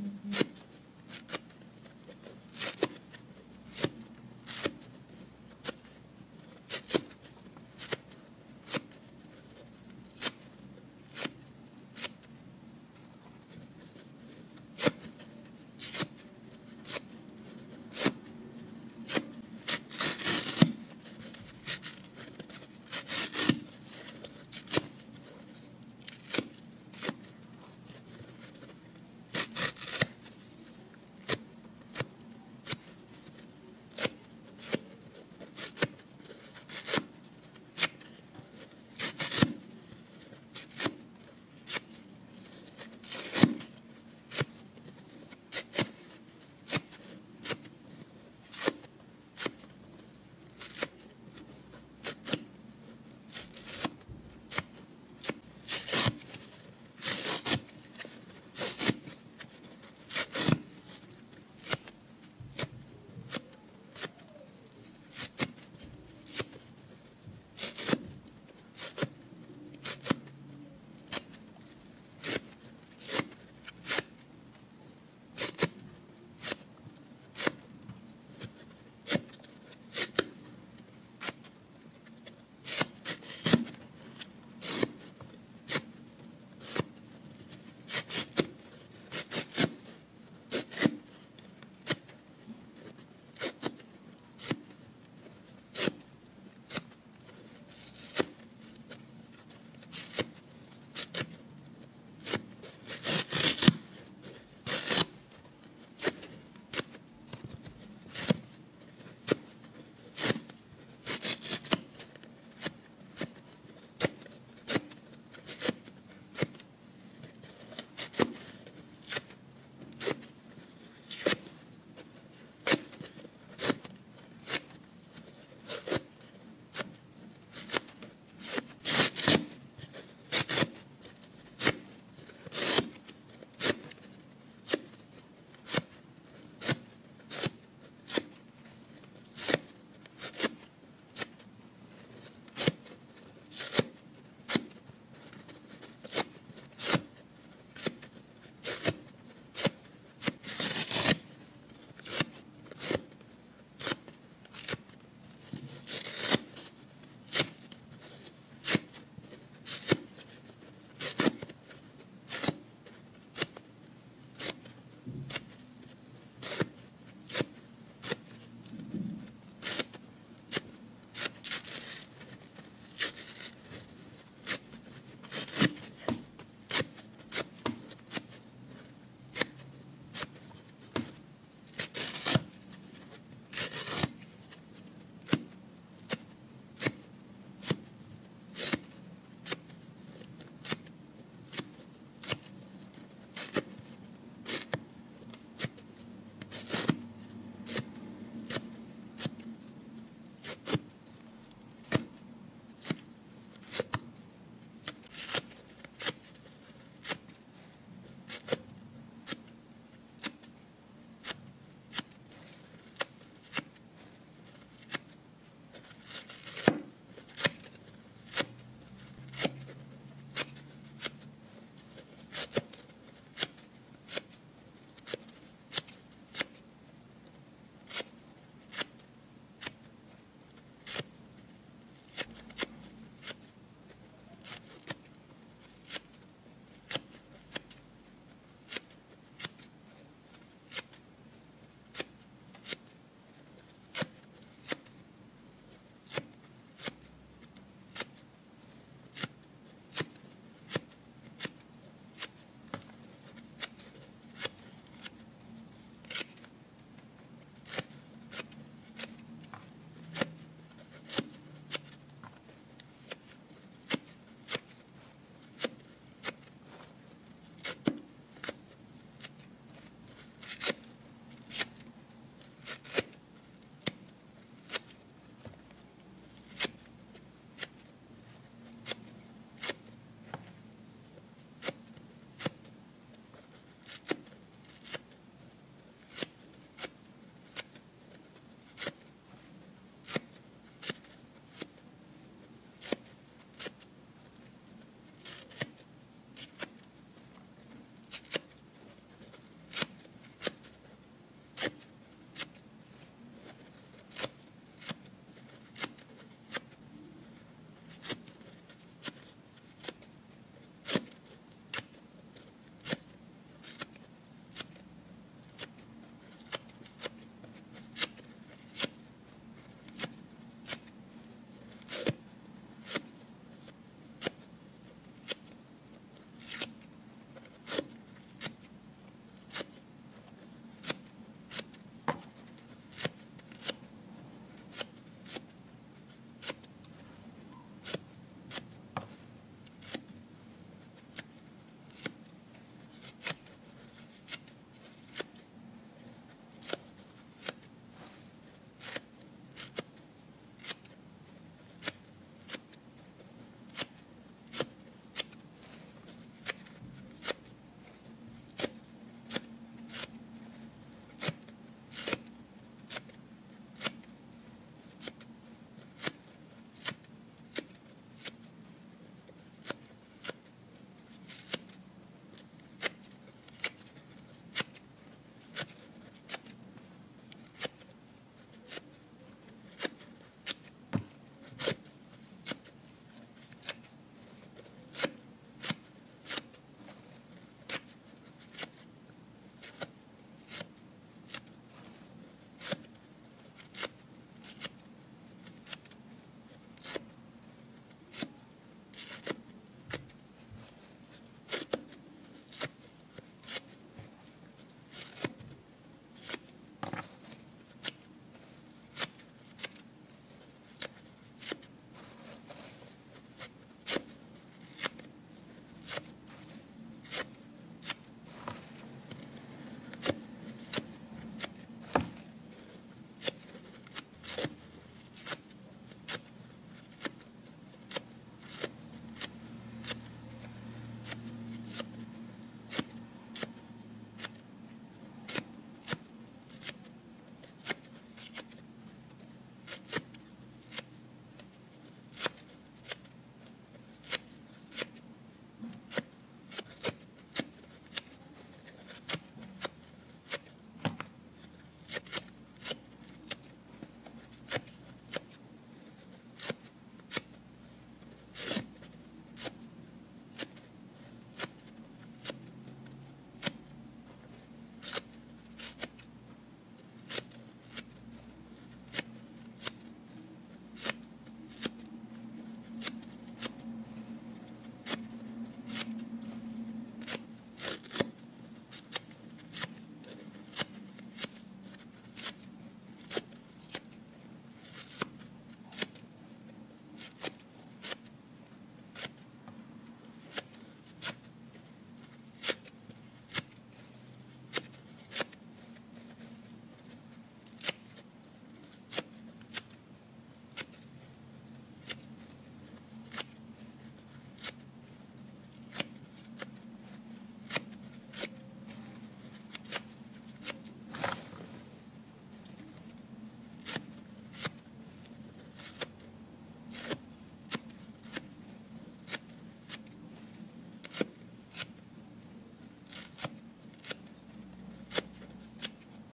Mm-hmm.